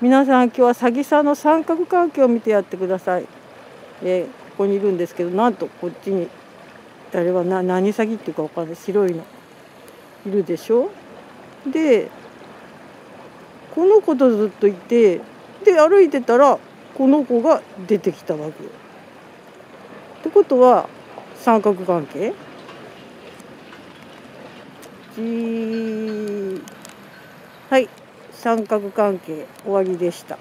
皆さん今日は詐欺さんの三角関係を見てやってください。えここにいるんですけどなんとこっちに誰はな何詐欺っていうかわかんない。白いの。いるでしょ？でこの子とずっといてで歩いてたらこの子が出てきたわけよ。ってことは三角関係？じはい。三角関係終わりでした。